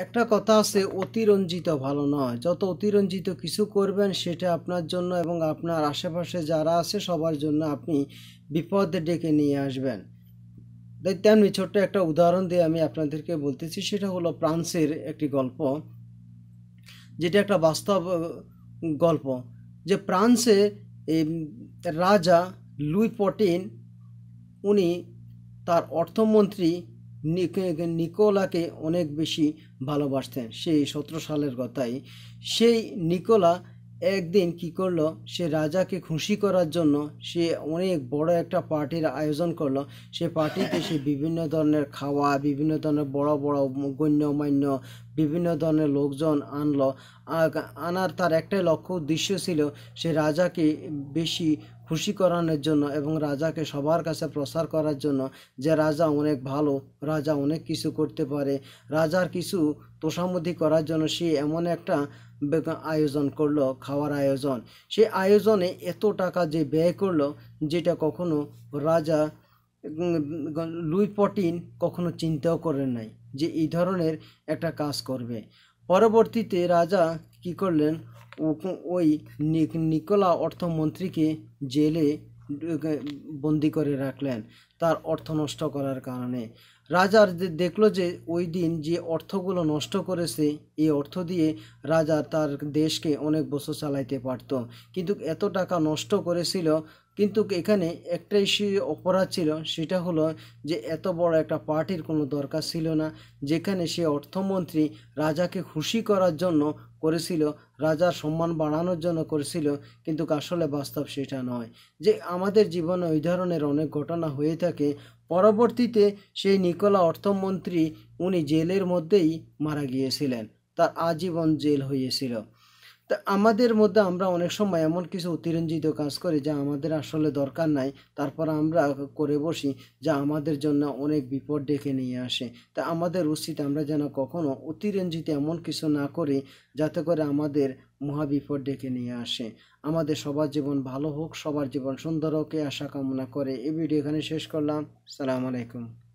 একটা কথা আছে, অতিরঞ্জিত ভালো নয়। যত অতিরঞ্জিত কিছু করবেন, সেটা আপনার জন্য এবং আপনার আশেপাশে যারা আছে, সবার জন্য আপনি বিপদে ডেকে নিয়ে আসবেন। তেমনি ছোট্ট একটা উদাহরণ দিয়ে আমি আপনাদেরকে বলতেছি, সেটা হলো ফ্রান্সের একটি গল্প। যেটা একটা বাস্তব গল্প। যে ফ্রান্সে রাজা লুই পটিন, উনি তার অর্থমন্ত্রী নিকোলাকে অনেক বেশি ভালোবাসতেন। সেই সতেরো সালের কথাই। সেই নিকোলা একদিন কি করল, সে রাজাকে খুশি করার জন্য সে অনেক বড় একটা পার্টির আয়োজন করল। সে পার্টিতে সে বিভিন্ন ধরনের খাওয়া, বিভিন্ন ধরনের বড় বড় গণ্যমান্য বিভিন্ন ধরনের লোকজন আনলো। আনার তার একটাই লক্ষ্য, উদ্দেশ্য ছিল সে রাজাকে বেশি খুশি করানোর জন্য এবং রাজাকে সবার কাছে প্রচার করার জন্য যে রাজা অনেক ভালো, রাজা অনেক কিছু করতে পারে। রাজার কিছু তোষামতি করার জন্য সে এমন একটা আয়োজন করল, খাওয়ার আয়োজন। সে আয়োজনে এত টাকা যে ব্যয় করল, যেটা কখনো রাজা লুই পটিন কখনো চিন্তাও করেন নাই যে এই ধরনের একটা কাজ করবে। পরবর্তীতে রাজা কি করলেন? ওই নিক- নিকোলা অর্থমন্ত্রীকে জেলে বন্দি করে রাখলেন, তার অর্থ নষ্ট করার কারণে। রাজার দেখল যে ওই দিন যে অর্থগুলো নষ্ট করেছে, এই অর্থ দিয়ে রাজা তার দেশকে অনেক বছর চালাইতে পারতো। কিন্তু এত টাকা নষ্ট করেছিল কিন্তু এখানে একটাই সে অপরাধ ছিল, সেটা হলো যে এত বড় একটা পার্টির কোনো দরকার ছিল না, যেখানে সে অর্থমন্ত্রী রাজাকে খুশি করার জন্য করেছিল, রাজার সম্মান বাড়ানোর জন্য করেছিল, কিন্তু আসলে বাস্তব সেটা নয়। যে আমাদের জীবনে ওই ধরনের অনেক ঘটনা হয়ে থাকে, পরবর্তীতে সেই নিকোলা অর্থমন্ত্রী উনি জেলের মধ্যেই মারা গিয়েছিলেন, তার আজীবন জেল হয়েছিল। তা আমাদের মধ্যে আমরা অনেক সময় এমন কিছু অতিরঞ্জিত কাজ করি যা আমাদের আসলে দরকার নাই। তারপর আমরা করে বসি যা আমাদের জন্য অনেক বিপদ ডেকে নিয়ে আসে। তা আমাদের উচিত আমরা যেন কখনো অতিরঞ্জিত এমন কিছু না করি যাতে করে আমাদের মহাবিপদ ডেকে নিয়ে আসে। আমাদের সবার জীবন ভালো হোক, সবার জীবন সুন্দর হোক আশা কামনা করে এই ভিডিও এখানে শেষ করলাম। সালাম আলাইকুম।